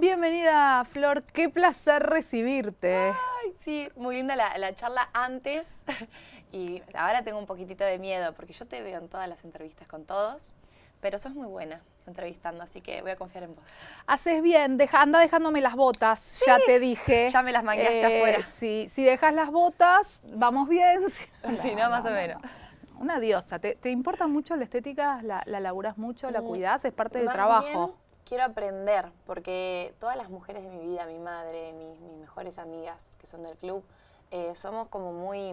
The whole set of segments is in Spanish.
Bienvenida, Flor. Qué placer recibirte. Ay, sí, muy linda la, la charla antes. Y ahora tengo un poquitito de miedo porque yo te veo en todas las entrevistas con todos, pero sos muy buena entrevistando, así que voy a confiar en vos. Haces bien, deja, anda dejándome las botas, ya te dije. Ya me las mangueaste Eh, afuera. Si, si dejas las botas, vamos bien. Si, no, más o menos. Una diosa. ¿Te, te importa mucho la estética? ¿La, la laburas mucho? ¿La Mm, cuidás? ¿Es parte del trabajo? Quiero aprender, porque todas las mujeres de mi vida, mi madre, mis, mis mejores amigas que son del club, eh, somos como muy,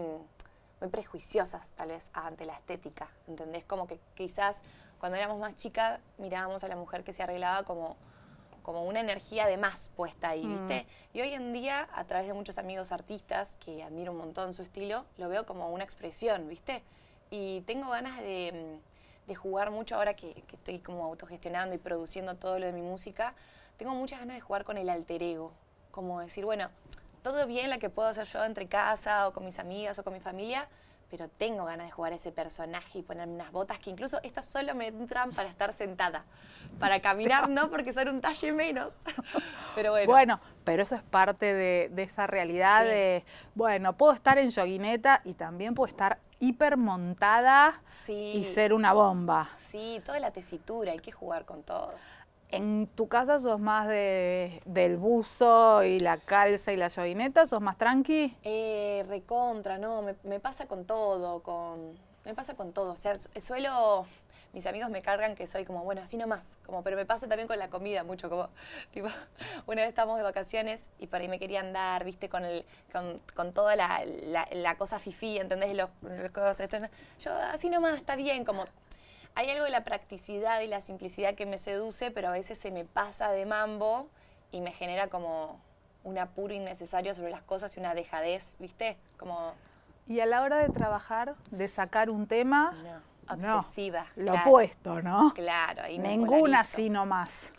muy prejuiciosas tal vez ante la estética, ¿entendés? Como que quizás cuando éramos más chicas mirábamos a la mujer que se arreglaba como, como una energía de más puesta ahí, ¿viste? Y hoy en día, a través de muchos amigos artistas, que admiro un montón su estilo, lo veo como una expresión, ¿viste? Y tengo ganas de, mm, de jugar mucho ahora que, que estoy como autogestionando y produciendo todo lo de mi música. Tengo muchas ganas de jugar con el alter ego. Como decir, bueno, todo bien la que puedo hacer yo entre casa o con mis amigas o con mi familia, pero tengo ganas de jugar ese personaje y ponerme unas botas que incluso estas solo me entran para estar sentada. Para caminar no, porque son un talle menos. Pero bueno. Bueno, pero eso es parte de, de esa realidad Sí. de, bueno, puedo estar en yoguineta y también puedo estar hiper montada Sí. y ser una bomba. Sí, toda la tesitura, hay que jugar con todo. En tu casa sos más de, del buzo y la calza y la yoguineta, sos más tranqui. Eh, recontra, no, me, me pasa con todo, con, me pasa con todo. O sea, su- suelo, mis amigos me cargan que soy como, bueno, así nomás, como, pero me pasa también con la comida mucho, como, tipo, una vez estábamos de vacaciones y por ahí me querían dar, viste, con el, con, con toda la, la, la cosa fifí, ¿entendés? Los, los cosas, esto, no. yo, así nomás, está bien, como, hay algo de la practicidad y la simplicidad que me seduce, pero a veces se me pasa de mambo y me genera como un apuro innecesario sobre las cosas y una dejadez, ¿viste? Como, Y a la hora de trabajar, de sacar un tema, no, no, obsesiva. lo claro, opuesto, ¿no? Claro, ahí Ninguna así nomás.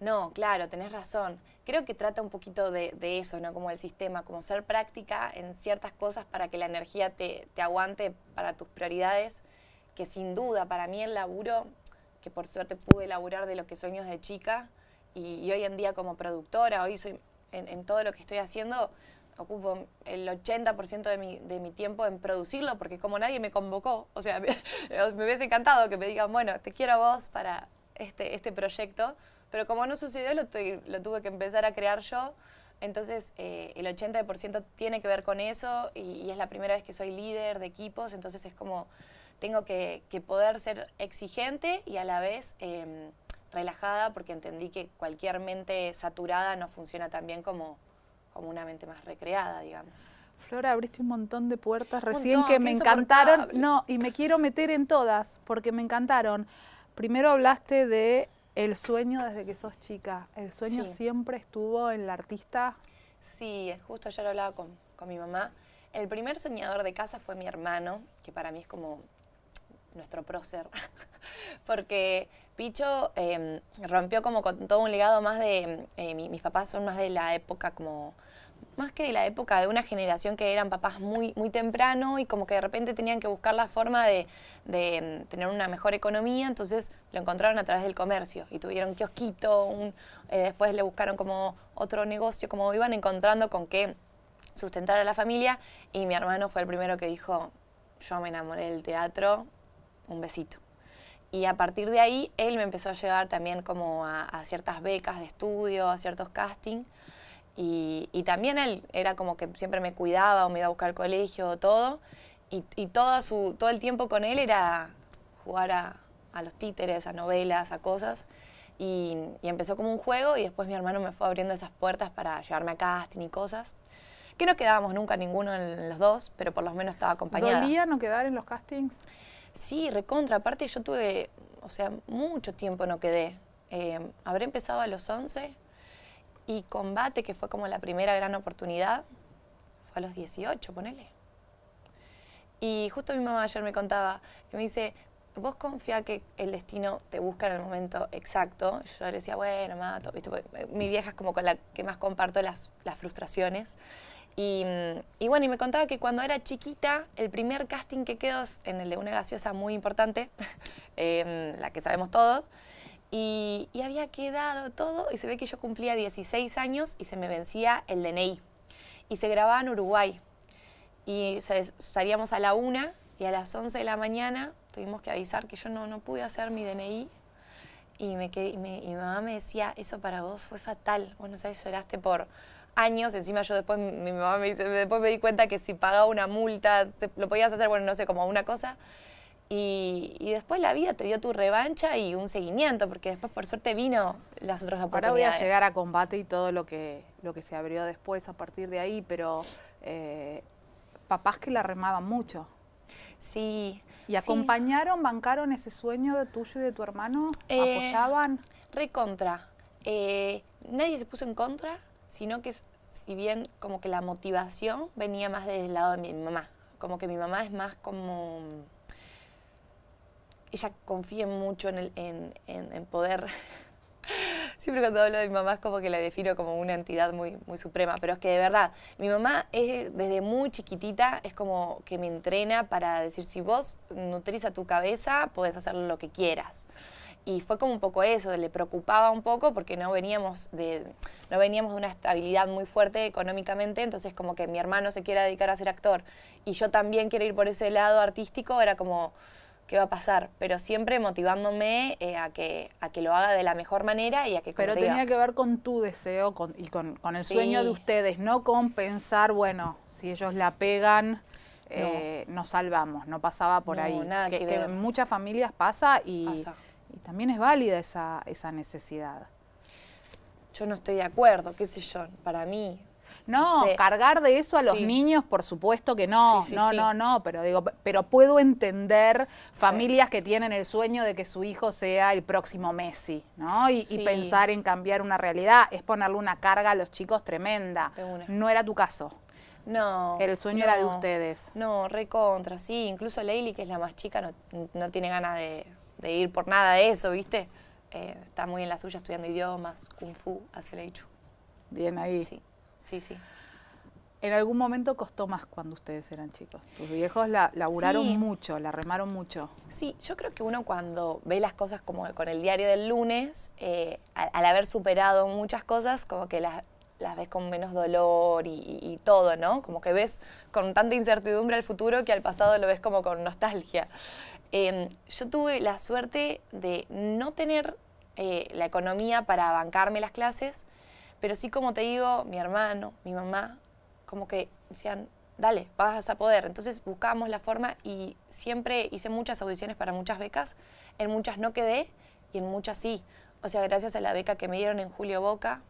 No, claro, tenés razón. Creo que trata un poquito de, de eso, ¿no? Como el sistema, como ser práctica en ciertas cosas para que la energía te, te aguante para tus prioridades, que sin duda para mí el laburo, que por suerte pude laburar de lo que sueño de chica, y, y hoy en día como productora, hoy soy en, en todo lo que estoy haciendo, ocupo el 80% de mi, de mi tiempo en producirlo, porque como nadie me convocó, o sea, me, hubiese encantado que me digan, bueno, te quiero a vos para este, este proyecto, pero como no sucedió, lo, tu- lo tuve que empezar a crear yo. Entonces, eh, el 80% tiene que ver con eso y, es la primera vez que soy líder de equipos, entonces es como tengo que, que poder ser exigente y a la vez em, relajada porque entendí que cualquier mente saturada no funciona tan bien como, como una mente más recreada, digamos. Flora, abriste un montón de puertas recién montón, que me encantaron. No, y me quiero meter en todas porque me encantaron. Primero hablaste de el sueño desde que sos chica. El sueño Sí. siempre estuvo en la artista. Sí, justo ayer hablaba con, con mi mamá. El primer soñador de casa fue mi hermano, que para mí es como nuestro prócer, porque Picho eh, rompió como con todo un legado más de, eh, mi- mis papás son más de la época como, más que de la época de una generación que eran papás muy, muy temprano y como que de repente tenían que buscar la forma de, de, mm, tener una mejor economía, entonces lo encontraron a través del comercio y tuvieron kiosquito, un- eh, después le buscaron como otro negocio, como iban encontrando con qué sustentar a la familia y mi hermano fue el primero que dijo, yo me enamoré del teatro, un besito. Y a partir de ahí, él me empezó a llevar también como a, a ciertas becas de estudio, a ciertos castings. Y, y también él era como que siempre me cuidaba o me iba a buscar al colegio, todo. Y, y todo, su, todo el tiempo con él era jugar a, a los títeres, a novelas, a cosas. Y, y empezó como un juego y después mi hermano me fue abriendo esas puertas para llevarme a casting y cosas. Que no quedábamos nunca ninguno en los dos, pero por lo menos estaba acompañada. ¿Dolía no quedar en los castings? Sí, recontra. Aparte yo tuve, o sea, mucho tiempo no quedé. Eh, habré empezado a los 11 y Combate, que fue como la primera gran oportunidad, fue a los 18, ponele. Y justo mi mamá ayer me contaba, que me dice, vos confía que el destino te busca en el momento exacto. Yo le decía, bueno, mato, ¿viste? Porque mi vieja es como con la que más comparto las, las frustraciones. Y, mm, y bueno, y me contaba que cuando era chiquita, el primer casting que quedó en el de una gaseosa muy importante, em, la que sabemos todos, Y, y había quedado todo y se ve que yo cumplía 16 años y se me vencía el DNI. Y se grababa en Uruguay. Y salíamos a la una y a las 11 de la mañana tuvimos que avisar que yo no, no pude hacer mi DNI. Y, me quedé- me- y mi mamá me decía, eso para vos fue fatal. Vos no sabes, lloraste por años. Encima yo después, mi mamá me dice, después me di cuenta que si pagaba una multa, lo podías hacer, bueno, no sé, como una cosa. Y, y después la vida te dio tu revancha y un seguimiento, porque después por suerte vino las otras Ahora oportunidades. voy a llegar a combate y todo lo que, lo que se abrió después a partir de ahí, pero eh, papás que la remaban mucho. Sí. ¿Y sí. acompañaron, bancaron ese sueño de tuyo y de tu hermano? Eh, ¿Apoyaban? Recontra. Eh, nadie se puso en contra, sino que si bien como que la motivación venía más desde el lado de mi mamá. Como que mi mamá es más como... Ella confía mucho en, el, en, en- poder... Siempre cuando hablo de mi mamá es como que la defino como una entidad muy, muy suprema, pero es que de verdad, mi mamá es desde muy chiquitita, es como que me entrena para decir, si vos nutrís a tu cabeza, podés hacer lo que quieras. Y fue como un poco eso, le preocupaba un poco porque no veníamos de, no veníamos de una estabilidad muy fuerte económicamente, entonces como que mi hermano se quiera dedicar a ser actor y yo también quiero ir por ese lado artístico, era como, ¿qué va a pasar? Pero siempre motivándome eh, a, que, a que lo haga de la mejor manera y a que... Pero tenía que ver con tu deseo con- y con, con el sueño de ustedes, no con pensar, bueno, si ellos la pegan, eh, nos salvamos, no pasaba por No, ahí. nada que en muchas familias pasa y, Pasa. y también es válida esa, esa necesidad. Yo no estoy de acuerdo, qué sé yo, para mí. No, cargar de eso a los Sí. niños, por supuesto que no, no, no, no, pero digo, pero puedo entender familias que tienen el sueño de que su hijo sea el próximo Messi, ¿no? Y, pensar en cambiar una realidad es ponerle una carga a los chicos tremenda. No era tu caso. No. El sueño era de ustedes. No, recontra, sí. Incluso Leili, que es la más chica, no, no tiene ganas de, de ir por nada de eso, ¿viste? Eh, está muy en la suya estudiando idiomas, kung fu, hace leichu. Bien ahí. Sí, sí, sí. En algún momento costó más cuando ustedes eran chicos. Tus viejos la laburaron Sí. mucho, la remaron mucho. Sí, yo creo que uno cuando ve las cosas como con el diario del lunes, eh, al, al haber superado muchas cosas, como que las, las ves con menos dolor y, y- y todo, ¿no? Como que ves con tanta incertidumbre al futuro que al pasado lo ves como con nostalgia. Eh, yo tuve la suerte de no tener eh, la economía para bancarme las clases, pero sí, como te digo, mi hermano, mi mamá, como que decían, dale, vas a poder. Entonces buscábamos la forma y siempre hice muchas audiciones para muchas becas, en muchas no quedé y en muchas sí. O sea, gracias a la beca que me dieron en Julio Boca,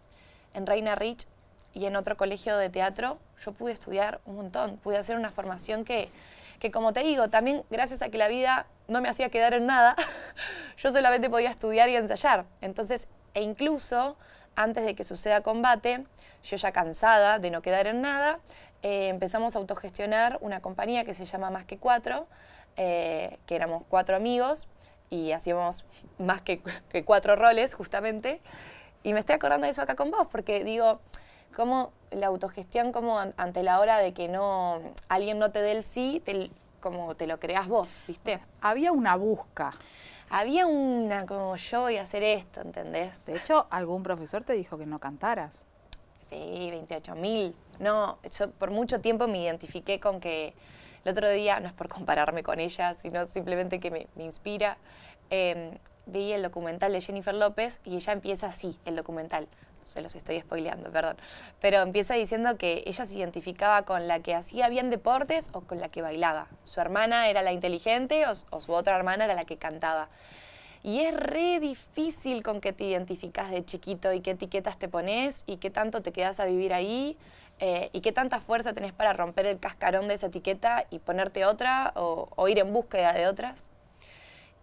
en Reina Rich y en otro colegio de teatro, yo pude estudiar un montón, pude hacer una formación que, que como te digo, también gracias a que la vida no me hacía quedar en nada, yo solamente podía estudiar y ensayar. Entonces, e incluso antes de que suceda combate, yo ya cansada de no quedar en nada, eh, empezamos a autogestionar una compañía que se llama Más que Cuatro, eh, que éramos cuatro amigos y hacíamos más que, cuatro roles justamente. Y me estoy acordando de eso acá con vos, porque digo, cómo la autogestión, como an- ante la hora de que no alguien no te dé el sí, como te lo creas vos, ¿viste? Había una busca. Había una como yo voy a hacer esto, ¿entendés? De hecho, algún profesor te dijo que no cantaras. Sí, 28 mil. No, yo por mucho tiempo me identifiqué con que el otro día, no es por compararme con ella, sino simplemente que me, me inspira, eh, vi el documental de Jennifer López y ella empieza así, el documental. Se los estoy spoileando, perdón. Pero empieza diciendo que ella se identificaba con la que hacía bien deportes o con la que bailaba. Su hermana era la inteligente o, su otra hermana era la que cantaba. Y es re difícil con que te identificas de chiquito y qué etiquetas te pones y qué tanto te quedas a vivir ahí eh, y qué tanta fuerza tenés para romper el cascarón de esa etiqueta y ponerte otra o, o ir en búsqueda de otras.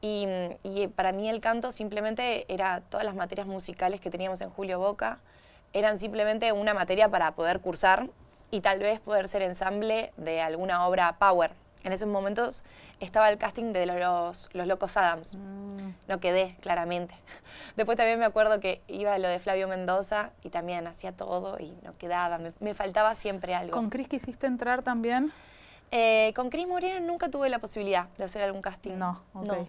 Y, y para mí el canto simplemente era todas las materias musicales que teníamos en Julio Boca, eran simplemente una materia para poder cursar y tal vez poder ser ensamble de alguna obra power. En esos momentos estaba el casting de los, los Locos Adams. No quedé, claramente. Después también me acuerdo que iba a lo de Flavio Mendoza y también hacía todo y no quedaba. Me, me faltaba siempre algo. ¿Con Cris quisiste entrar también? Eh, con Cris Morena nunca tuve la posibilidad de hacer algún casting. No. No.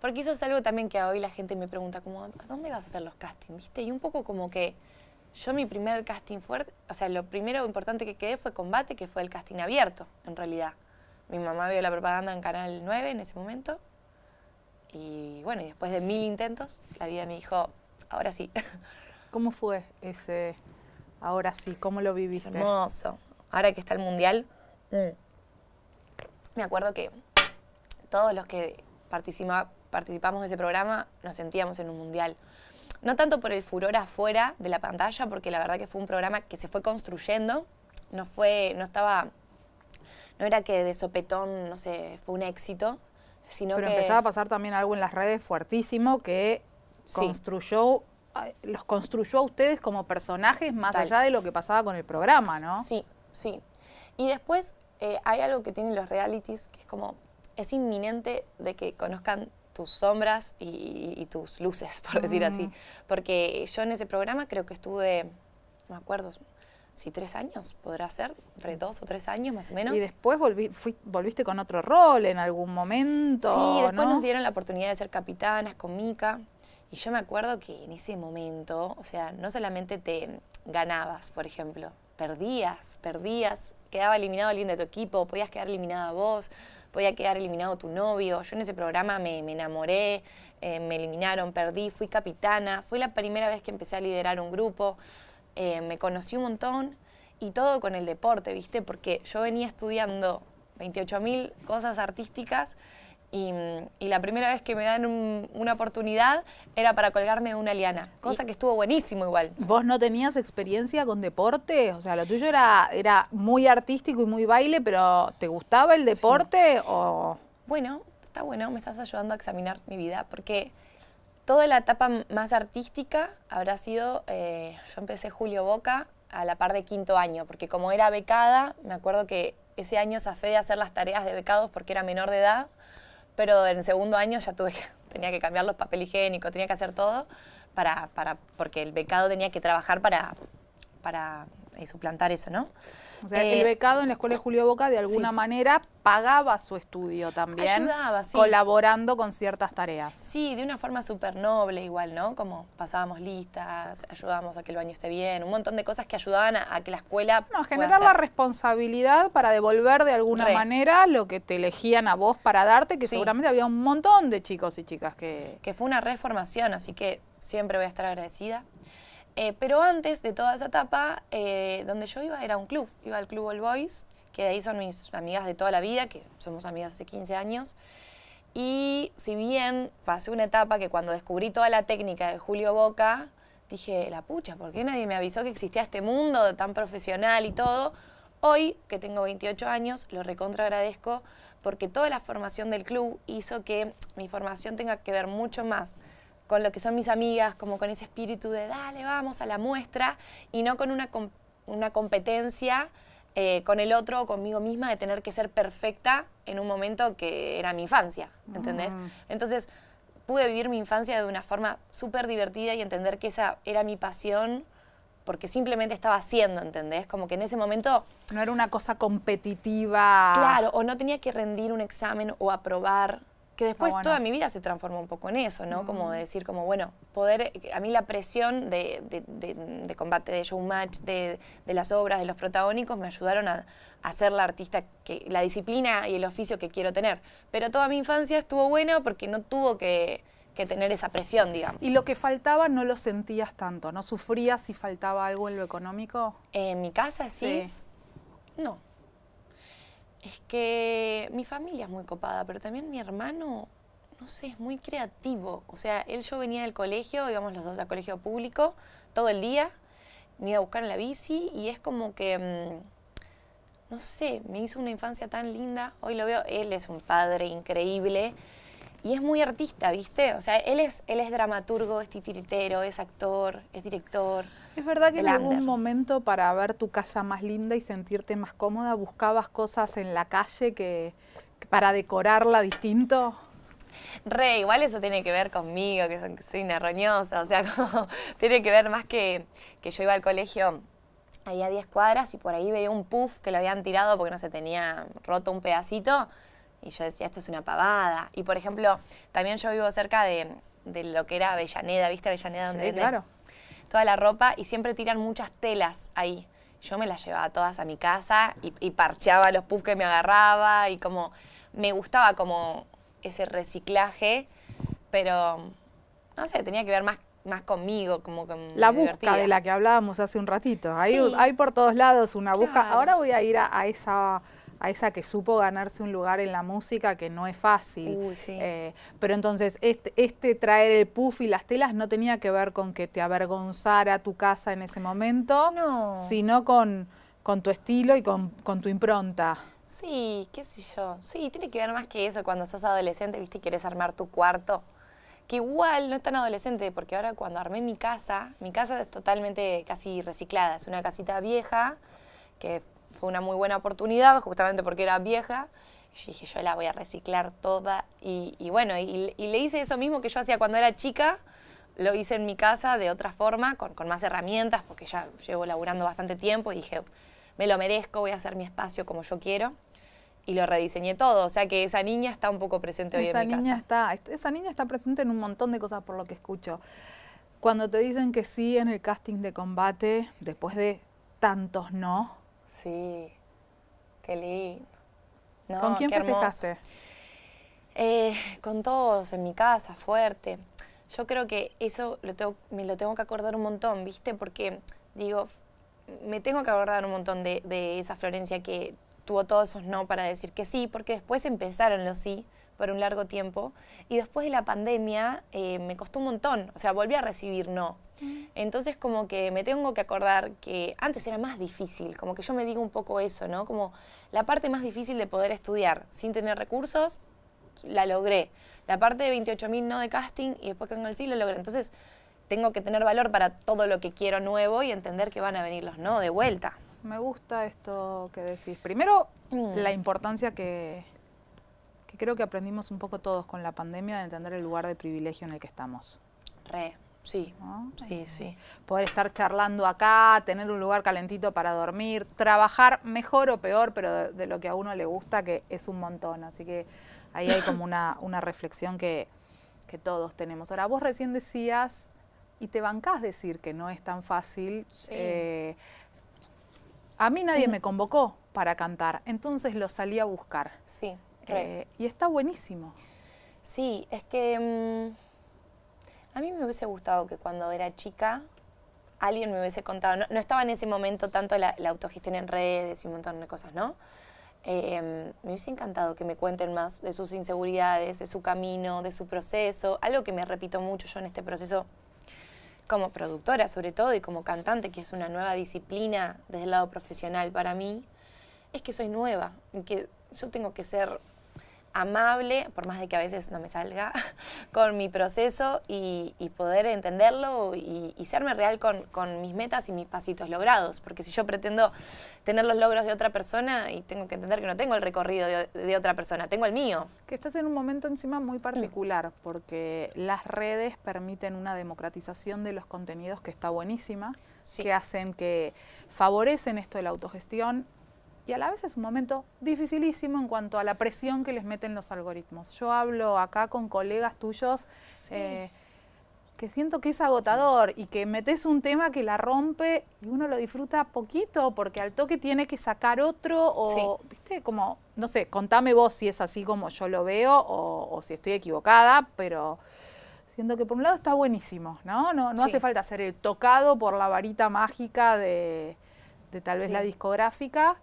Porque eso es algo también que hoy la gente me pregunta, como, ¿a dónde vas a hacer los castings? ¿Viste? Y un poco como que yo mi primer casting fuerte, o sea, lo primero importante que quedé fue combate, que fue el casting abierto, en realidad. Mi mamá vio la propaganda en Canal 9 en ese momento. Y bueno, y después de mil intentos, la vida me dijo, ahora sí. ¿Cómo fue ese ahora sí? ¿Cómo lo viviste? Hermoso. Ahora que está el mundial, mm, me acuerdo que todos los que participa- participamos de ese programa nos sentíamos en un mundial. No tanto por el furor afuera de la pantalla, porque la verdad que fue un programa que se fue construyendo, no fue, no estaba, no era que de sopetón, no sé, fue un éxito, sino Pero que empezaba a pasar también algo en las redes fuertísimo que Sí. construyó, los construyó a ustedes como personajes más Tal. allá de lo que pasaba con el programa, ¿no? Sí, sí. Y después eh, hay algo que tienen los realities que es como, es inminente de que conozcan tus sombras y, y tus luces, por decir así. Mm. Porque yo en ese programa creo que estuve, no me acuerdo, si tres años, podrá ser, entre dos o tres años más o menos. Y después volví- fui- volviste con otro rol en algún momento. Sí, después ¿no? nos dieron la oportunidad de ser capitanas con Mica. Y yo me acuerdo que en ese momento, o sea, no solamente te ganabas, por ejemplo, perdías, perdías, quedaba eliminado alguien de tu equipo, podías quedar eliminada vos, podía quedar eliminado tu novio. Yo en ese programa me, enamoré, eh, me eliminaron, perdí, fui capitana, fue la primera vez que empecé a liderar un grupo, eh, me conocí un montón y todo con el deporte, ¿viste? Porque yo venía estudiando 28.000 cosas artísticas y, y la primera vez que me dan un- una oportunidad era para colgarme de una liana, cosa que estuvo buenísimo igual. ¿Vos no tenías experiencia con deporte? O sea, lo tuyo era, era muy artístico y muy baile, pero ¿te gustaba el deporte o...? Bueno, está bueno, me estás ayudando a examinar mi vida, porque toda la etapa más artística habrá sido, eh, yo empecé Julio Boca a la par de quinto año, porque como era becada, me acuerdo que ese año zafé de hacer las tareas de becados porque era menor de edad, pero en segundo año ya tuve que, tenía que cambiar los papel higiénicos, tenía que hacer todo, para, para, porque el becado tenía que trabajar para, para eh, suplantar eso, ¿no? O sea, Eh, el becado en la Escuela de Julio Boca de alguna sí. manera pagaba su estudio también, Ayudaba, sí. colaborando con ciertas tareas. Sí, de una forma súper noble igual, ¿no? Como pasábamos listas, ayudábamos a que el baño esté bien, un montón de cosas que ayudaban a, a que la escuela... No, generar la responsabilidad para devolver de alguna Re. manera lo que te elegían a vos para darte, que Sí. seguramente había un montón de chicos y chicas que... que fue una reformación, así que siempre voy a estar agradecida. Eh, pero antes de toda esa etapa, eh, donde yo iba era un club, iba al Club All Boys, que de ahí son mis amigas de toda la vida, que somos amigas hace 15 años. Y si bien pasé una etapa que cuando descubrí toda la técnica de Julio Boca, dije, la pucha, ¿por qué nadie me avisó que existía este mundo tan profesional y todo? Hoy, que tengo 28 años, lo recontra agradezco porque toda la formación del club hizo que mi formación tenga que ver mucho más con lo que son mis amigas, como con ese espíritu de dale, vamos a la muestra, y no con una, com- una competencia eh, con el otro o conmigo misma de tener que ser perfecta en un momento que era mi infancia, ¿entendés? Mm. Entonces pude vivir mi infancia de una forma súper divertida y entender que esa era mi pasión porque simplemente estaba haciendo, ¿entendés? Como que en ese momento No era una cosa competitiva. Claro, o no tenía que rendir un examen o aprobar, que después bueno. toda mi vida se transformó un poco en eso, ¿no? Como de decir, como, bueno, poder, a mí la presión de, de- de- de combate, de showmatch, de, de las obras, de los protagónicos, me ayudaron a, a ser la artista, que la disciplina y el oficio que quiero tener. Pero toda mi infancia estuvo buena porque no tuvo que, que tener esa presión, digamos. Y lo que faltaba no lo sentías tanto, ¿no? ¿Sufrías si faltaba algo en lo económico? En mi casa, sí. Sí. No. Es que mi familia es muy copada, pero también mi hermano, no sé, es muy creativo. O sea, él yo venía del colegio, íbamos los dos al colegio público todo el día, me iba a buscar en la bici y es como que, mm, no sé, me hizo una infancia tan linda. Hoy lo veo, él es un padre increíble y es muy artista, ¿viste? O sea, él es, él es dramaturgo, es titiritero, es actor, es director. Es verdad que en algún under. momento para ver tu casa más linda y sentirte más cómoda buscabas cosas en la calle que, que para decorarla distinto. Re, igual eso tiene que ver conmigo, que son- que soy una roñosa, o sea, como, tiene que ver más que, que yo iba al colegio ahí a 10 cuadras y por ahí veía un puff que lo habían tirado porque no se tenía roto un pedacito Y yo decía, esto es una pavada. Y por ejemplo, también yo vivo cerca de, de lo que era Avellaneda, ¿viste Avellaneda? Donde Sí, claro. Toda la ropa y siempre tiran muchas telas ahí. Yo me las llevaba todas a mi casa y, y parcheaba los puffs que me agarraba y como me gustaba como ese reciclaje, pero no sé, tenía que ver más, más conmigo, como con La busca de la que hablábamos hace un ratito. Hay, Sí. hay por todos lados una busca. Claro. Ahora voy a ir a, a esa a esa que supo ganarse un lugar en la música que no es fácil. Uy, sí. Eh, pero entonces, este, este traer el puff y las telas no tenía que ver con que te avergonzara tu casa en ese momento, No. sino con, con tu estilo y con, con tu impronta. Sí, qué sé yo. Sí, tiene que ver más que eso cuando sos adolescente, viste, y querés armar tu cuarto. Que igual no es tan adolescente, porque ahora cuando armé mi casa, mi casa es totalmente casi reciclada. Es una casita vieja, que fue una muy buena oportunidad, justamente porque era vieja. Y yo dije, yo la voy a reciclar toda. Y, y bueno, y, y le hice eso mismo que yo hacía cuando era chica, lo hice en mi casa de otra forma, con, con más herramientas, porque ya llevo laburando bastante tiempo y dije, me lo merezco, voy a hacer mi espacio como yo quiero. Y lo rediseñé todo, o sea que esa niña está un poco presente hoy en mi niña, casa. está, esa niña está presente en un montón de cosas por lo que escucho. Cuando te dicen que sí en el casting de combate, después de tantos no, Sí, qué lindo. No, ¿con quién festejaste? Eh, con todos, en mi casa, fuerte. Yo creo que eso lo tengo, me lo tengo que acordar un montón, ¿viste? Porque, digo, me tengo que acordar un montón de, de esa Florencia que tuvo todos esos no para decir que sí, porque después empezaron los sí por un largo tiempo y después de la pandemia eh, me costó un montón, o sea, volví a recibir no. Entonces como que me tengo que acordar que antes era más difícil, como que yo me digo un poco eso, ¿no? Como la parte más difícil de poder estudiar sin tener recursos, la logré. La parte de 28.000 no de casting y después con el sí lo logré. Entonces tengo que tener valor para todo lo que quiero nuevo y entender que van a venir los no de vuelta. Me gusta esto que decís. Primero, Mm. la importancia que, que creo que aprendimos un poco todos con la pandemia de entender el lugar de privilegio en el que estamos. Re, sí, ¿no? sí, sí. Poder estar charlando acá, tener un lugar calentito para dormir, trabajar mejor o peor, pero de, de lo que a uno le gusta, que es un montón. Así que ahí hay como una, una reflexión que, que todos tenemos. Ahora, vos recién decías, y te bancás decir que no es tan fácil, Sí. eh, a mí nadie me convocó para cantar, entonces lo salí a buscar. Sí. Eh, y está buenísimo. Sí, es que mm, a mí me hubiese gustado que cuando era chica alguien me hubiese contado, no, no estaba en ese momento tanto la, la autogestión en redes y un montón de cosas, ¿no? Eh, me hubiese encantado que me cuenten más de sus inseguridades, de su camino, de su proceso, algo que me repito mucho yo en este proceso como productora sobre todo y como cantante, que es una nueva disciplina desde el lado profesional para mí, es que soy nueva, y que yo tengo que ser amable, por más de que a veces no me salga, con mi proceso y, y poder entenderlo y, y serme real con, con mis metas y mis pasitos logrados. Porque si yo pretendo tener los logros de otra persona y tengo que entender que no tengo el recorrido de, de otra persona, tengo el mío. Que estás en un momento encima muy particular, porque las redes permiten una democratización de los contenidos que está buenísima, Sí. que hacen que favorecen esto de la autogestión y a la vez es un momento dificilísimo en cuanto a la presión que les meten los algoritmos. Yo hablo acá con colegas tuyos Sí. eh, que siento que es agotador y que metes un tema que la rompe y uno lo disfruta poquito porque al toque tiene que sacar otro o, viste, como, no sé, contame vos si es así como yo lo veo o, o si estoy equivocada, pero siento que por un lado está buenísimo, ¿no? No, no Sí. hace falta ser el tocado por la varita mágica de, de tal vez Sí. la discográfica,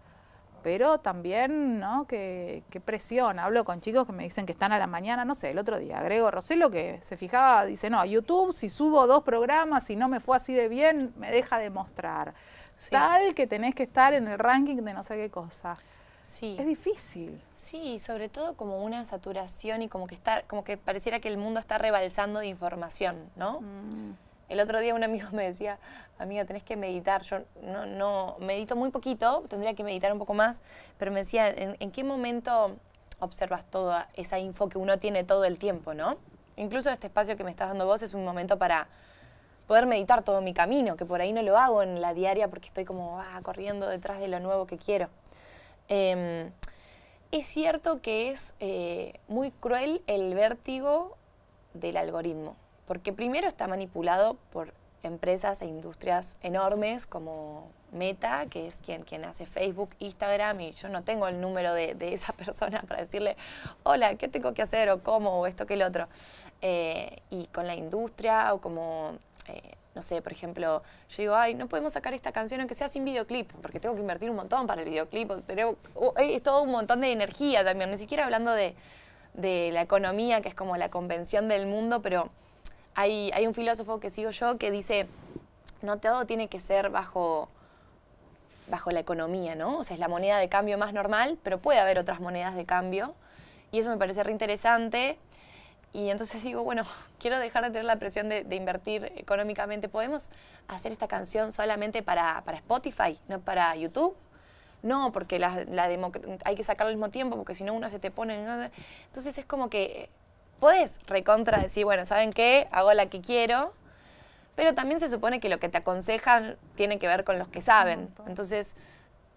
pero también, ¿no? Qué, qué presión. Hablo con chicos que me dicen que están a la mañana, no sé, el otro día, Grego Roselo, que se fijaba, dice, no, YouTube, si subo dos programas y no me fue así de bien, me deja de mostrar. Sí. Tal que tenés que estar en el ranking de no sé qué cosa. Sí. Es difícil. Sí, sobre todo como una saturación y como que está, como que pareciera que el mundo está rebalsando de información, ¿no? Mm. El otro día un amigo me decía, amiga, tenés que meditar. Yo no, medito muy poquito, tendría que meditar un poco más, pero me decía, ¿en, en qué momento observas toda esa info que uno tiene todo el tiempo, no? Incluso este espacio que me estás dando vos es un momento para poder meditar todo mi camino, que por ahí no lo hago en la diaria porque estoy como ah, corriendo detrás de lo nuevo que quiero. Em, es cierto que es eh, muy cruel el vértigo del algoritmo, porque primero está manipulado por empresas e industrias enormes como Meta, que es quien, quien hace Facebook, Instagram, y yo no tengo el número de, esa persona para decirle, hola, ¿qué tengo que hacer? o cómo, o esto que el otro. Eh, y con la industria, o como, eh, no sé, por ejemplo, yo digo, ay, no podemos sacar esta canción aunque sea sin videoclip, porque tengo que invertir un montón para el videoclip, pero, es todo un montón de energía también, ni siquiera hablando de, de la economía, que es como la convención del mundo, pero hay, hay un filósofo que sigo yo que dice, no todo tiene que ser bajo bajo la economía, ¿no? O sea, es la moneda de cambio más normal, pero puede haber otras monedas de cambio. Y eso me parece re interesante. Y entonces digo, bueno, quiero dejar de tener la presión de, invertir económicamente. ¿Podemos hacer esta canción solamente para, para Spotify, no para YouTube? No, porque la, la hay que sacarlo al mismo tiempo, porque si no uno se te pone... Entonces es como que puedes recontra decir, bueno, ¿saben qué? Hago la que quiero, pero también se supone que lo que te aconsejan tiene que ver con los que saben. Entonces,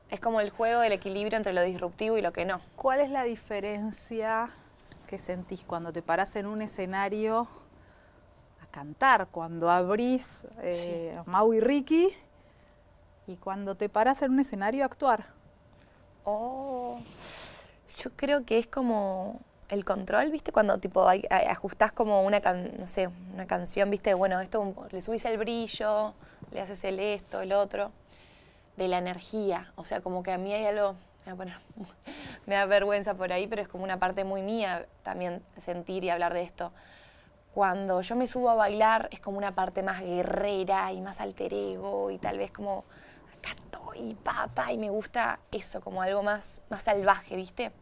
es como el juego del equilibrio entre lo disruptivo y lo que no. ¿Cuál es la diferencia que sentís cuando te paras en un escenario a cantar, cuando abrís eh, Mau y Ricky y cuando te paras en un escenario a actuar? Oh, yo creo que es como el control, ¿viste? Cuando tipo ajustás como una, no sé, una canción, ¿viste? Bueno, esto le subís el brillo, le haces el esto, el otro, de la energía. O sea, como que a mí hay algo, me, poner, me da vergüenza por ahí, pero es como una parte muy mía también sentir y hablar de esto. Cuando yo me subo a bailar es como una parte más guerrera y más alter ego y tal vez como acá estoy, papá, y me gusta eso, como algo más, más salvaje, ¿viste?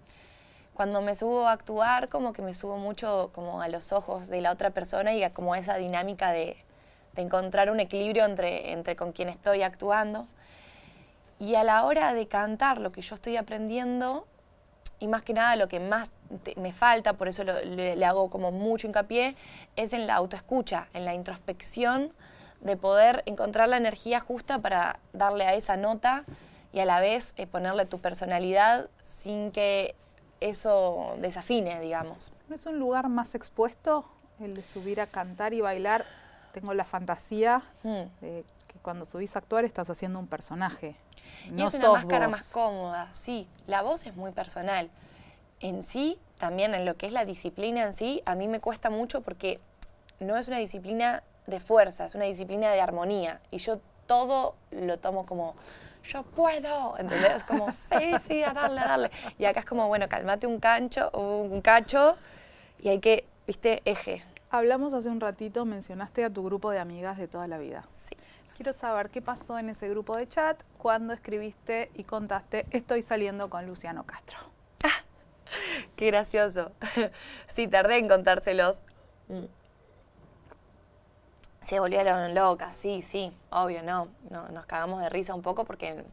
Cuando me subo a actuar, como que me subo mucho como a los ojos de la otra persona y a como esa dinámica de, encontrar un equilibrio entre, entre con quien estoy actuando. Y a la hora de cantar lo que yo estoy aprendiendo, y más que nada lo que más me falta, por eso le, hago como mucho hincapié, es en la autoescucha, en la introspección, de poder encontrar la energía justa para darle a esa nota y a la vez eh, ponerle tu personalidad sin que eso desafine, digamos. ¿No es un lugar más expuesto el de subir a cantar y bailar? Tengo la fantasía hmm. de que cuando subís a actuar estás haciendo un personaje. No es una máscara más cómoda, sí. La voz es muy personal. En sí, también en lo que es la disciplina en sí, a mí me cuesta mucho porque no es una disciplina de fuerza, es una disciplina de armonía. Y yo todo lo tomo como yo puedo, ¿entendés? Como, sí, sí, a darle, a darle. Y acá es como, bueno, calmate un cancho, un cacho y hay que, viste, eje. Hablamos hace un ratito, mencionaste a tu grupo de amigas de toda la vida. Sí. Quiero saber qué pasó en ese grupo de chat cuando escribiste y contaste, estoy saliendo con Luciano Castro. Ah, qué gracioso. sí, tardé en contárselos. Se volvieron locas, sí, sí, obvio, no, no, nos cagamos de risa un poco porque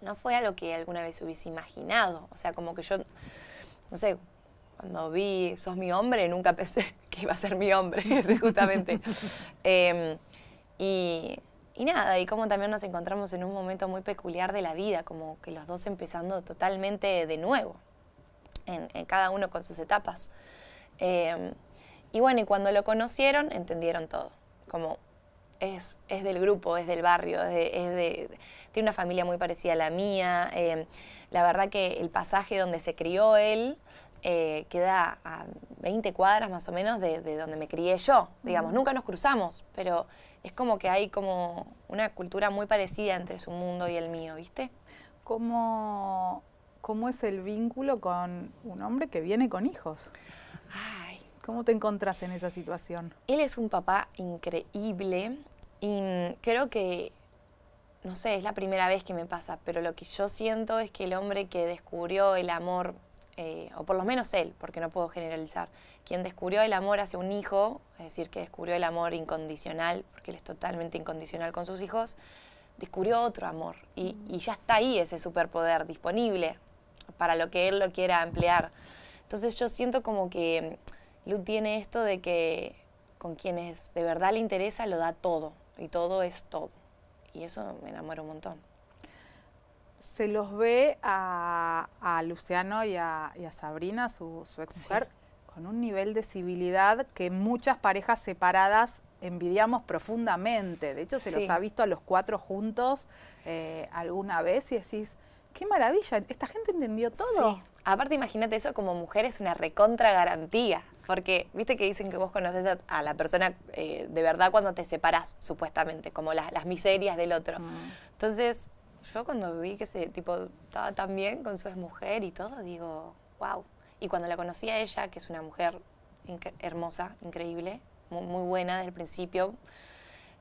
no fue algo que alguna vez hubiese imaginado, o sea, como que yo, no sé, cuando vi Sos mi hombre, nunca pensé que iba a ser mi hombre, justamente. Em, y, nada, y como también nos encontramos en un momento muy peculiar de la vida, como que los dos empezando totalmente de nuevo, en, cada uno con sus etapas. Em, y bueno, y cuando lo conocieron, entendieron todo como es, es del grupo, es del barrio, es de, tiene una familia muy parecida a la mía. Eh, la verdad que el pasaje donde se crió él eh, queda a 20 cuadras más o menos de, donde me crié yo, digamos. Nunca nos cruzamos, pero es como que hay como una cultura muy parecida entre su mundo y el mío, ¿viste? ¿Cómo, cómo es el vínculo con un hombre que viene con hijos? Ay, ¿Cómo te encontrás en esa situación? Él es un papá increíble y creo que, no sé, es la primera vez que me pasa, pero lo que yo siento es que el hombre que descubrió el amor, eh, o por lo menos él, porque no puedo generalizar, quien descubrió el amor hacia un hijo, es decir, que descubrió el amor incondicional, porque él es totalmente incondicional con sus hijos, descubrió otro amor y, y ya está ahí ese superpoder disponible para lo que él lo quiera emplear. Entonces yo siento como que Lu tiene esto de que con quienes de verdad le interesa lo da todo y todo es todo. Y eso me enamora un montón. se los ve a, Luciano y a, Sabrina, su, su ex mujer, con un nivel de civilidad que muchas parejas separadas envidiamos profundamente. De hecho, se los ha visto a los cuatro juntos eh, alguna vez y decís, qué maravilla, esta gente entendió todo. Aparte, imagínate eso como mujer es una recontra garantía. Porque, viste que dicen que vos conoces a, la persona eh, de verdad cuando te separas, supuestamente, como las, miserias del otro. Mm. Entonces, yo cuando vi que ese tipo estaba tan bien con su mujer y todo, digo, wow. Y cuando la conocí a ella, que es una mujer hermosa, increíble, muy, buena desde el principio,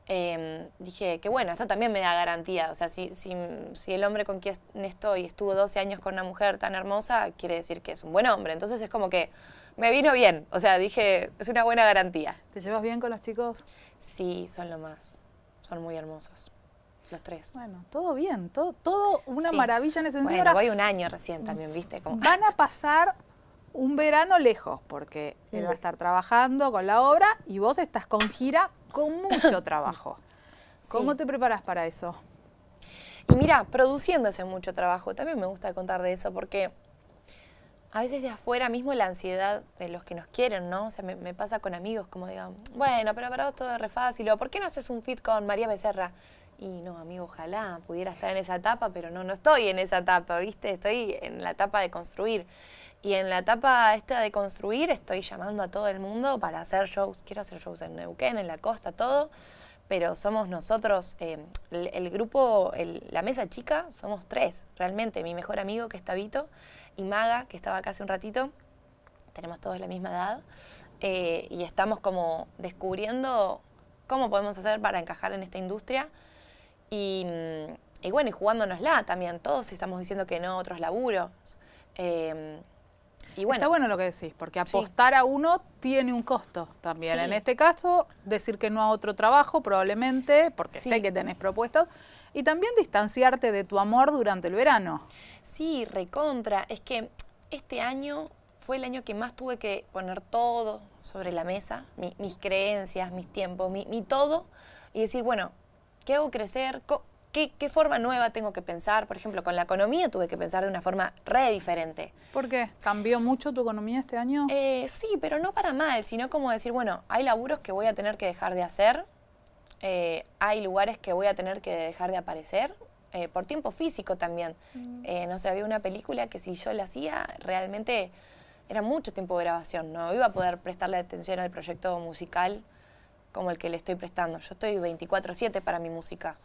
em, dije que bueno, esto también me da garantía. O sea, si, si, si, el hombre con quien estoy estuvo 12 años con una mujer tan hermosa, quiere decir que es un buen hombre. Entonces es como que me vino bien. O sea, dije, es una buena garantía. ¿Te llevas bien con los chicos? Sí, son lo más. Son muy hermosos. Los tres. Bueno, todo bien, todo, todo una maravilla en ese sentido. Bueno, voy un año recién también, ¿viste? Van a pasar un verano lejos, porque él va a estar trabajando con la obra y vos estás con gira con mucho trabajo. ¿Cómo te preparas para eso? Y mira, produciendo ese mucho trabajo, también me gusta contar de eso, porque a veces de afuera mismo la ansiedad de los que nos quieren, ¿no? O sea, me, pasa con amigos como digan, bueno, pero para vos todo es re fácil, o ¿por qué no haces un fit con María Becerra? Y no, amigo, ojalá pudiera estar en esa etapa, pero no, no estoy en esa etapa, ¿viste? Estoy en la etapa de construir. Y en la etapa esta de construir estoy llamando a todo el mundo para hacer shows. Quiero hacer shows en Neuquén, en la costa, todo. Pero somos nosotros, eh, el, grupo, la mesa chica, somos tres, realmente. Mi mejor amigo, que es Tabito, y Maga, que estaba acá hace un ratito. Tenemos todos la misma edad. Eh, y estamos como descubriendo cómo podemos hacer para encajar en esta industria. Y, y bueno, y jugándonosla también. Todos estamos diciendo que no otros laburos. Eh, Está bueno lo que decís, porque apostar a uno tiene un costo también. En este caso, decir que no a otro trabajo, probablemente, porque sé que tenés propuestas, y también distanciarte de tu amor durante el verano. Sí, recontra. Es que este año fue el año que más tuve que poner todo sobre la mesa, mis creencias, mis tiempos, mi, mi, todo, y decir, bueno, ¿qué hago crecer? ¿Qué, forma nueva tengo que pensar? Por ejemplo, con la economía tuve que pensar de una forma re diferente. ¿Por qué? ¿Cambió mucho tu economía este año? Eh, sí, pero no para mal, sino como decir, bueno, hay laburos que voy a tener que dejar de hacer, eh, hay lugares que voy a tener que dejar de aparecer, eh, por tiempo físico también. Mm. no sé, había una película que si yo la hacía, realmente era mucho tiempo de grabación, no iba a poder prestarle atención al proyecto musical como el que le estoy prestando. Yo estoy 24/7 para mi música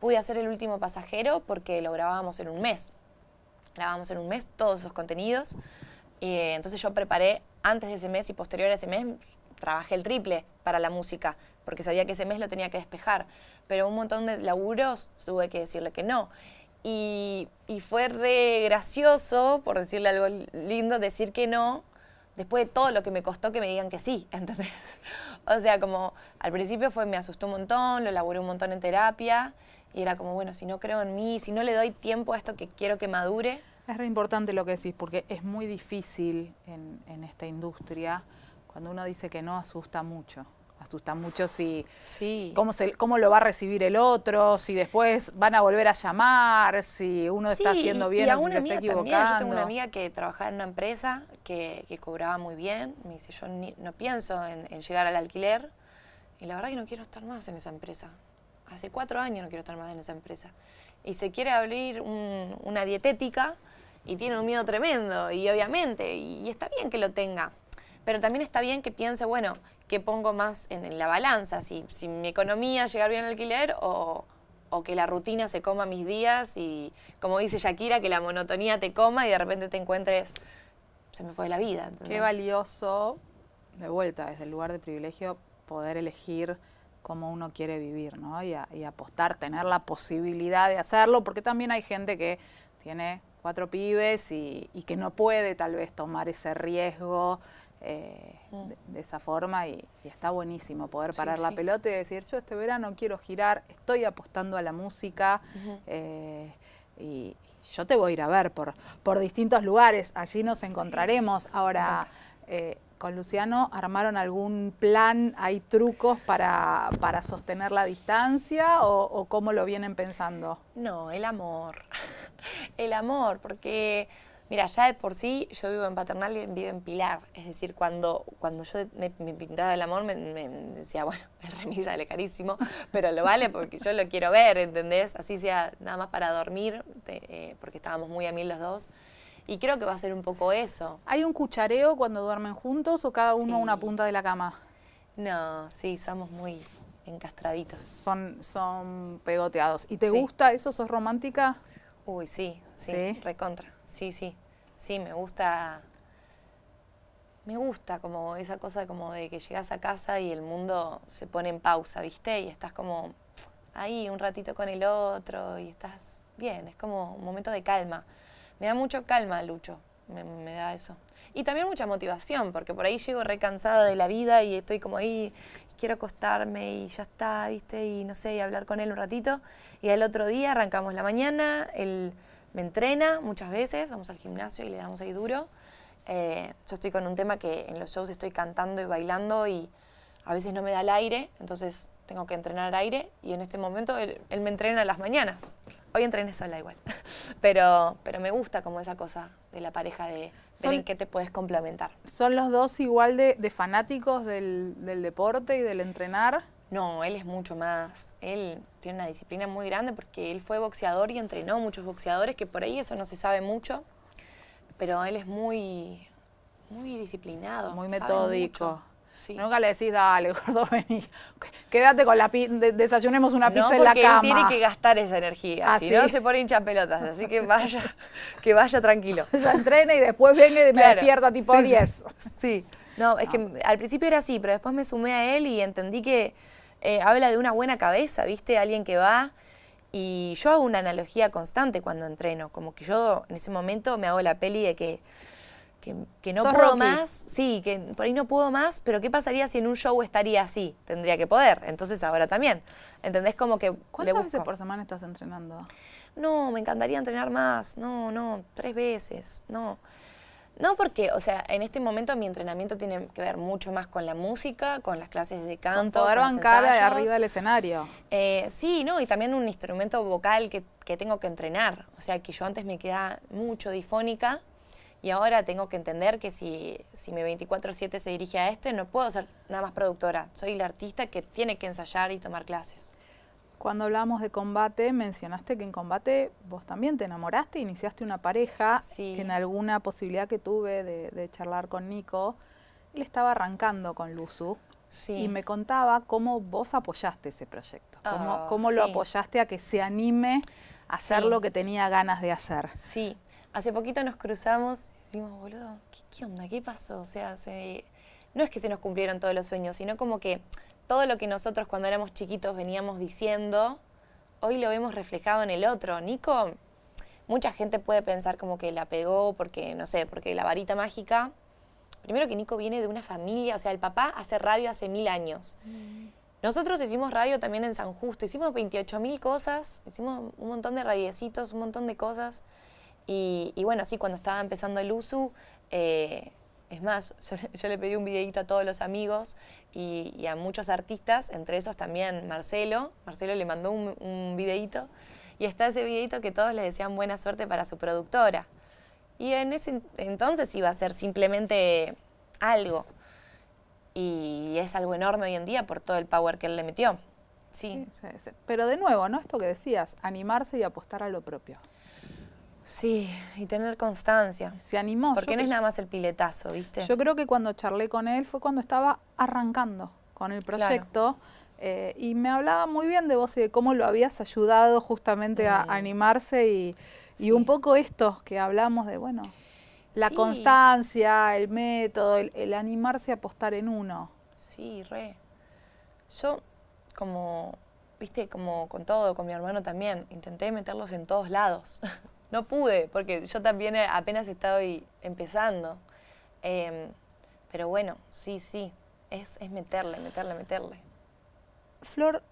pude hacer el último pasajero porque lo grabábamos en un mes. Grabábamos en un mes todos esos contenidos. Y, entonces yo preparé antes de ese mes y posterior a ese mes, trabajé el triple para la música, porque sabía que ese mes lo tenía que despejar. Pero un montón de laburos tuve que decirle que no. Y, y fue re gracioso, por decirle algo lindo, decir que no, después de todo lo que me costó que me digan que sí, ¿entendés? o sea, como al principio fue, me asustó un montón, lo laburé un montón en terapia y era como, bueno, si no creo en mí, si no le doy tiempo a esto que quiero que madure. Es re importante lo que decís, porque es muy difícil en, en esta industria. Cuando uno dice que no, asusta mucho asusta mucho si sí. cómo, se, cómo lo va a recibir el otro, si después van a volver a llamar, si uno está haciendo bien o si se está equivocando. Yo tengo una amiga que trabajaba en una empresa que, que cobraba muy bien. Me dice, yo no pienso en, en, llegar al alquiler y la verdad que no quiero estar más en esa empresa hace cuatro años no quiero estar más en esa empresa. Y se quiere abrir una dietética y tiene un miedo tremendo, y obviamente, y, está bien que lo tenga, pero también está bien que piense, bueno, ¿qué pongo más en, la balanza? Si, si, mi economía llegar bien al alquiler o, o que la rutina se coma mis días y, como dice Shakira, que la monotonía te coma y de repente te encuentres, se me fue la vida. Qué valioso, de vuelta, desde el lugar de privilegio, poder elegir cómo uno quiere vivir, ¿no? Y, apostar, tener la posibilidad de hacerlo, porque también hay gente que tiene cuatro pibes y, que no puede tal vez tomar ese riesgo eh, mm. de, esa forma y, está buenísimo poder parar la pelota y decir, yo este verano quiero girar, estoy apostando a la música eh, y yo te voy a ir a ver por, por distintos lugares, allí nos encontraremos. Ahora, con Luciano armaron algún plan, hay trucos para, para sostener la distancia o, cómo lo vienen pensando? No, el amor. El amor, porque Mira, ya de por sí yo vivo en Paternal y vivo en Pilar. Es decir, cuando, cuando yo me, pintaba el amor, me, decía, bueno, el remis sale carísimo, pero lo vale porque yo lo quiero ver, ¿entendés? Así sea nada más para dormir, eh, porque estábamos muy a mil los dos. Y creo que va a ser un poco eso. ¿Hay un cuchareo cuando duermen juntos o cada uno a una punta de la cama? No, sí, somos muy encastraditos. Son, son pegoteados. ¿Y te gusta eso? ¿Sos romántica? Uy, sí, sí, recontra. Sí, sí. Sí, me gusta. Me gusta como esa cosa como de que llegas a casa y el mundo se pone en pausa, ¿viste? Y estás como ahí un ratito con el otro y estás bien, es como un momento de calma. Me da mucho calma, Lucho, me, me da eso. Y también mucha motivación, porque por ahí llego recansada de la vida y estoy como ahí, quiero acostarme y ya está, ¿viste? Y no sé, y hablar con él un ratito. Y al otro día arrancamos la mañana, el me entrena muchas veces, vamos al gimnasio y le damos ahí duro. Eh, yo estoy con un tema que en los shows estoy cantando y bailando y a veces no me da el aire, entonces tengo que entrenar aire y en este momento él, me entrena a las mañanas. Hoy entrené sola igual, pero, pero me gusta como esa cosa de la pareja de ver en qué te puedes complementar. ¿Son los dos igual de, fanáticos del, del deporte y del entrenar? No, él es mucho más. Él tiene una disciplina muy grande porque él fue boxeador y entrenó muchos boxeadores, que por ahí eso no se sabe mucho, pero él es muy, muy disciplinado. Muy metódico. Nunca le decís, dale, gordo, vení, quédate con la pizza, desayunemos una pizza en la cama. Él tiene que gastar esa energía, ah, si no se pone hincha pelotas, así que vaya, que vaya tranquilo. Ya entrena y después venga y me despierta tipo 10. Sí, no, es que al principio era así, pero después me sumé a él y entendí que eh, habla de una buena cabeza, ¿viste? Alguien que va y yo hago una analogía constante cuando entreno, como que yo en ese momento me hago la peli de que, que, no puedo más, sí, que por ahí no puedo más, pero ¿qué pasaría si en un show estaría así? Tendría que poder, entonces ahora también. ¿Entendés? Como que... ¿Cuántas veces por semana estás entrenando? No, me encantaría entrenar más, no, no, tres veces, no. No, porque, o sea, en este momento mi entrenamiento tiene que ver mucho más con la música, con las clases de canto. Con poder bancar arriba del escenario. Eh, sí, ¿no? Y también un instrumento vocal que, tengo que entrenar. O sea, que yo antes me quedaba mucho difónica y ahora tengo que entender que si, si mi 24-7 se dirige a este, no puedo ser nada más productora. Soy la artista que tiene que ensayar y tomar clases. Cuando hablamos de combate, mencionaste que en combate vos también te enamoraste, iniciaste una pareja. En alguna posibilidad que tuve de, charlar con Nico, él estaba arrancando con Luzu. Y me contaba cómo vos apoyaste ese proyecto, cómo, ah, lo apoyaste a que se anime a hacer lo que tenía ganas de hacer. Sí, hace poquito nos cruzamos y decimos, boludo, ¿qué, onda? ¿Qué pasó? O sea, no es que se nos cumplieron todos los sueños, sino como que todo lo que nosotros cuando éramos chiquitos veníamos diciendo, hoy lo vemos reflejado en el otro. Nico, mucha gente puede pensar como que la pegó porque, no sé, porque la varita mágica. Primero que Nico viene de una familia, o sea, el papá hace radio hace mil años. Mm. Nosotros hicimos radio también en San Justo, hicimos 28 mil cosas, hicimos un montón de radiecitos, un montón de cosas. Y, bueno, sí, cuando estaba empezando el USU, eh, es más, yo, le pedí un videito a todos los amigos y, a muchos artistas, entre esos también Marcelo. Marcelo le mandó un, un videito y está ese videito que todos le desean buena suerte para su productora. Y en ese entonces iba a ser simplemente algo. Y es algo enorme hoy en día por todo el power que él le metió. Sí. Pero de nuevo, ¿no? Esto que decías, animarse y apostar a lo propio. Sí, y tener constancia. Se animó. Porque no es nada más el piletazo, ¿viste? Yo creo que cuando charlé con él fue cuando estaba arrancando con el proyecto. Eh, y me hablaba muy bien de vos y de cómo lo habías ayudado justamente a animarse y, un poco esto que hablamos de, bueno, la constancia, el método, el, animarse a apostar en uno. Sí, re. Yo, como, viste, como con todo, con mi hermano también, intenté meterlos en todos lados. no pude, porque yo también apenas estoy empezando. Em, pero bueno, sí, sí, es, es meterle, meterle, meterle. Flor,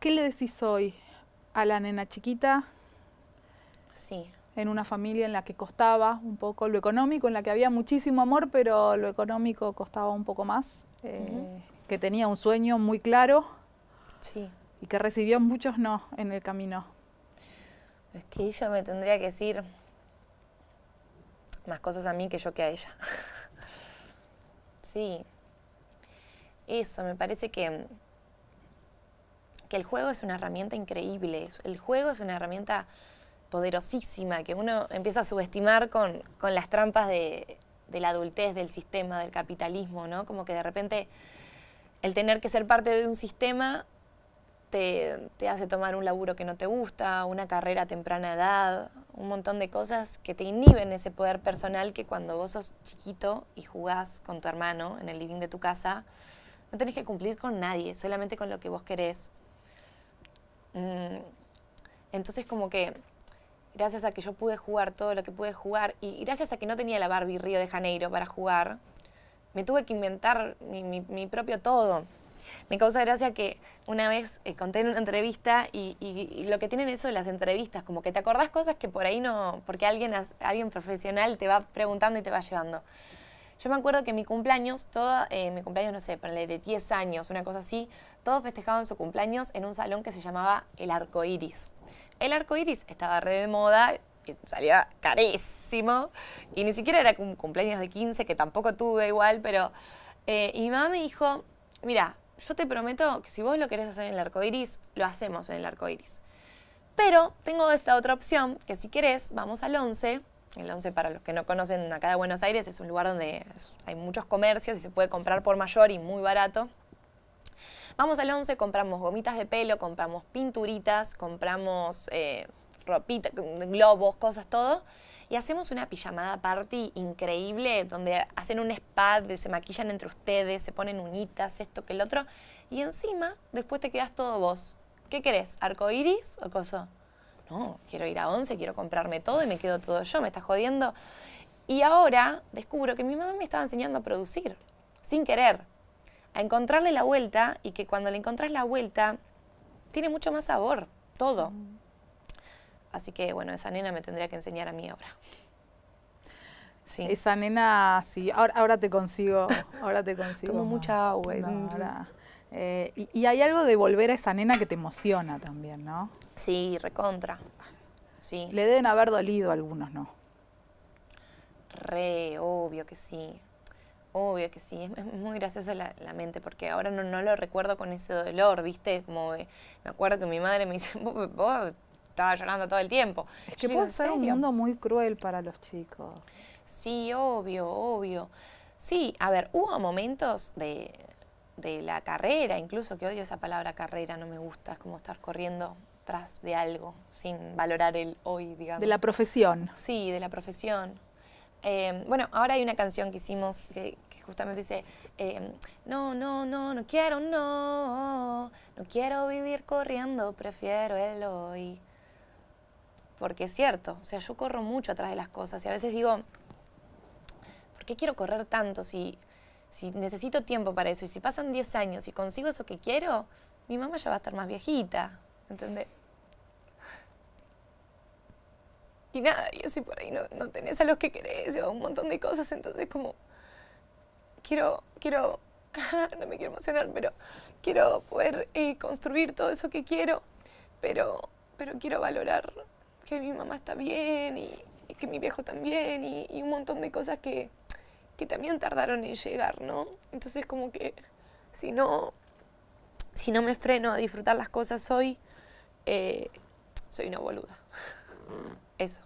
¿qué le decís hoy a la nena chiquita? Sí. En una familia en la que costaba un poco lo económico, en la que había muchísimo amor, pero lo económico costaba un poco más, eh, que tenía un sueño muy claro sí. y que recibió muchos no en el camino. Es que ella me tendría que decir más cosas a mí que yo que a ella. sí. Eso, me parece que, que el juego es una herramienta increíble. El juego es una herramienta poderosísima que uno empieza a subestimar con, con las trampas de, de la adultez, del sistema, del capitalismo, ¿no? Como que de repente el tener que ser parte de un sistema te, hace tomar un laburo que no te gusta, una carrera a temprana edad, un montón de cosas que te inhiben ese poder personal que cuando vos sos chiquito y jugás con tu hermano en el living de tu casa, no tenés que cumplir con nadie, solamente con lo que vos querés. Mm, entonces como que gracias a que yo pude jugar todo lo que pude jugar y gracias a que no tenía la Barbie Río de Janeiro para jugar, me tuve que inventar mi, propio todo. Me causa gracia que una vez eh, conté en una entrevista y, lo que tienen eso de las entrevistas, como que te acordás cosas que por ahí no, porque alguien, alguien profesional te va preguntando y te va llevando. Yo me acuerdo que mi cumpleaños, todo, eh, mi cumpleaños, no sé, de 10 años, una cosa así, todos festejaban su cumpleaños en un salón que se llamaba El Arco Iris. El arco iris estaba re de moda, salía carísimo, y ni siquiera era un cumpleaños de 15, que tampoco tuve igual, pero. Eh, y mi mamá me dijo: Mira, yo te prometo que si vos lo querés hacer en el arco iris, lo hacemos en el arco iris. Pero tengo esta otra opción, que si querés, vamos al 11. El 11, para los que no conocen acá de Buenos Aires, es un lugar donde hay muchos comercios y se puede comprar por mayor y muy barato. Vamos al 11, compramos gomitas de pelo, compramos pinturitas, compramos eh, ropita, globos, cosas, todo. Y hacemos una pijamada party increíble donde hacen un spa, se maquillan entre ustedes, se ponen uñitas, esto que el otro. Y encima, después te quedas todo vos. ¿Qué querés? ¿Arco iris o cosa? No, quiero ir a 11, quiero comprarme todo y me quedo todo yo, me está jodiendo. Y ahora descubro que mi mamá me estaba enseñando a producir, sin querer a encontrarle la vuelta y que cuando le encontrás la vuelta tiene mucho más sabor, todo. Mm. Así que bueno, esa nena me tendría que enseñar a mí ahora. Sí. Esa nena, sí, ahora, ahora te consigo, ahora te consigo. Tomo mucha agua. Eh, y, hay algo de volver a esa nena que te emociona también, ¿no? Sí, recontra. Sí. Le deben haber dolido algunos, ¿no? Re, obvio que sí. Obvio que sí, es, muy graciosa la, mente, porque ahora no, no, lo recuerdo con ese dolor, ¿viste? Como me acuerdo que mi madre me dice, vos, estabas llorando todo el tiempo. Es que puede ser un mundo muy cruel para los chicos. Sí, obvio, obvio. Sí, a ver, hubo momentos de, de la carrera, incluso que odio esa palabra carrera, no me gusta, es como estar corriendo tras de algo sin valorar el hoy, digamos. De la profesión. Sí, de la profesión. Em, bueno, ahora hay una canción que hicimos que, justamente dice, em, no, no, no, no quiero, no, no quiero vivir corriendo, prefiero el hoy. Porque es cierto, o sea, yo corro mucho atrás de las cosas y a veces digo, ¿por qué quiero correr tanto si, si necesito tiempo para eso? Y si pasan 10 años y consigo eso que quiero, mi mamá ya va a estar más viejita, ¿entendés? y nada, y así por ahí no, no tenés a los que querés o un montón de cosas, entonces como quiero, quiero, no me quiero emocionar, pero quiero poder eh, construir todo eso que quiero, pero, pero quiero valorar que mi mamá está bien y, que mi viejo también y, y, un montón de cosas que, que también tardaron en llegar, ¿no? Entonces como que si no, si no me freno a disfrutar las cosas hoy, eh, soy una boluda. Eso.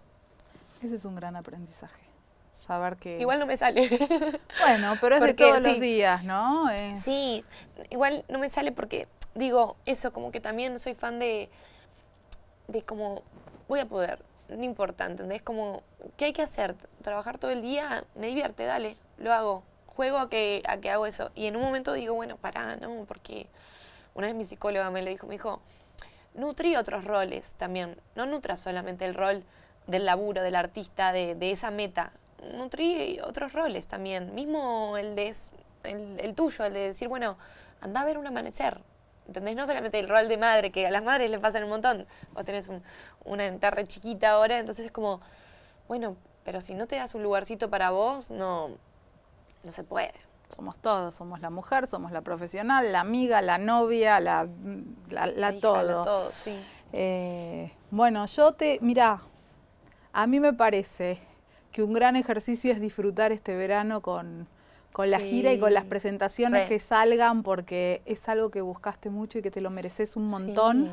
Ese es un gran aprendizaje. Saber que... Igual no me sale. bueno, pero es de todos los días, ¿no? Sí, igual no me sale porque, digo, eso, como que también soy fan de, de como, voy a poder, no importa, ¿entendés? Como, ¿qué hay que hacer? Trabajar todo el día, me divierte, dale, lo hago. Juego a que, a que hago eso. Y en un momento digo, bueno, pará, ¿no? Porque una vez mi psicóloga me lo dijo, me dijo, nutrí otros roles también. No nutras solamente el rol del laburo, del artista, de, esa meta. Nutrí otros roles también. Mismo el, de, el, tuyo, el de decir, bueno, anda a ver un amanecer. ¿Entendés? No solamente el rol de madre, que a las madres les pasan un montón. Vos tenés una enterra chiquita ahora, entonces es como, bueno, pero si no te das un lugarcito para vos, no, no se puede. Somos todos, somos la mujer, somos la profesional, la amiga, la novia, la, la, todo. todo sí. Eh, Bueno, yo te, mira, a mí me parece que un gran ejercicio es disfrutar este verano con, la gira y con las presentaciones que salgan, porque es algo que buscaste mucho y que te lo mereces un montón.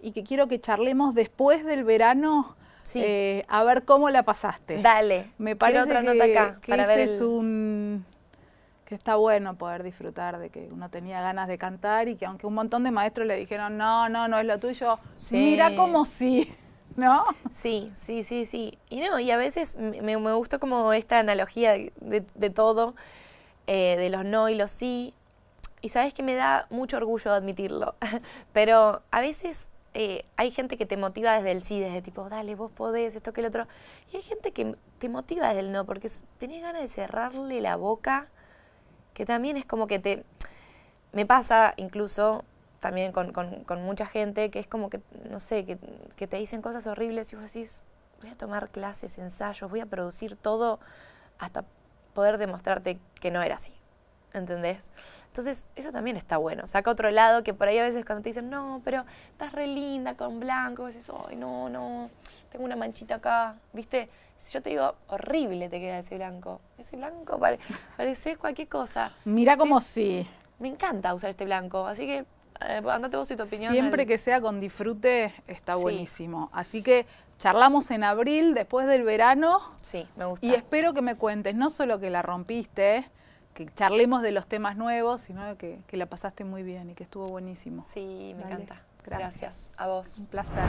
Y que quiero que charlemos después del verano eh, a ver cómo la pasaste. Dale. Me parece otra que, nota acá para ver es un que está bueno poder disfrutar de que uno tenía ganas de cantar y que aunque un montón de maestros le dijeron, no, no, no es lo tuyo, mira como sí, ¿no? Sí, sí, sí, sí. Y no, y a veces me, me gustó como esta analogía de, todo, eh, de los no y los sí. Y sabes que me da mucho orgullo admitirlo, pero a veces eh, hay gente que te motiva desde el sí, desde tipo, dale, vos podés, esto que el otro. Y hay gente que te motiva desde el no, porque tenés ganas de cerrarle la boca que también es como que te... Me pasa incluso también con, mucha gente que es como que, no sé, que, te dicen cosas horribles y vos decís, voy a tomar clases, ensayos, voy a producir todo hasta poder demostrarte que no era así. ¿Entendés? Entonces, eso también está bueno. Saca otro lado que por ahí a veces cuando te dicen, no, pero estás re linda con blanco, dices, ay, no, no, tengo una manchita acá, ¿viste? Si yo te digo, horrible te queda ese blanco. Ese blanco parece cualquier cosa. Mira como sí. Me encanta usar este blanco, así que eh, andate vos y tu opinión. Siempre que sea con disfrute está buenísimo. Así que charlamos en abril, después del verano. Sí, me gusta. Y espero que me cuentes, no solo que la rompiste, que charlemos de los temas nuevos, sino que, que la pasaste muy bien y que estuvo buenísimo. Sí, me encanta. Gracias. A vos. Un placer.